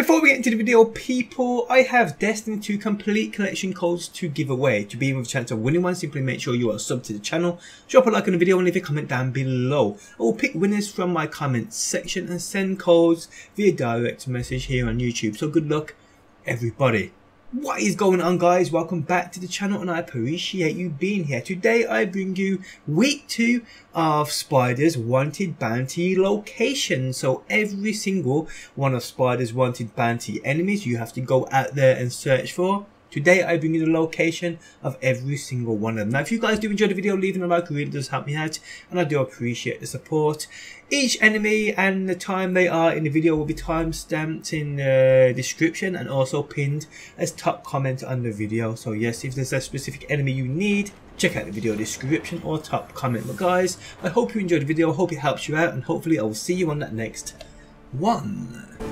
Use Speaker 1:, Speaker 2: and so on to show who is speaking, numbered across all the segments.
Speaker 1: Before we get into the video, people, I have Destiny 2 complete collection codes to give away. To be in with a chance of winning one, simply make sure you are sub to the channel, drop a like on the video and leave a comment down below. I will pick winners from my comment section and send codes via direct message here on YouTube. So good luck, everybody. What is going on guys? Welcome back to the channel and I appreciate you being here. Today I bring you week 2 of Spider's Wanted Bounty location. So every single one of Spider's Wanted Bounty enemies you have to go out there and search for. Today I bring you the location of every single one of them. Now if you guys do enjoy the video, leaving a like really does help me out and I do appreciate the support. Each enemy and the time they are in the video will be time stamped in the description and also pinned as top comment on the video. So yes, if there's a specific enemy you need, check out the video description or top comment. But guys, I hope you enjoyed the video, I hope it helps you out and hopefully I will see you on that next one.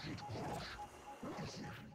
Speaker 1: Shit, Korosh. What is here?